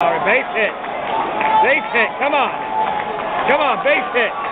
All right, base hit. Base hit. Come on. Come on, base hit.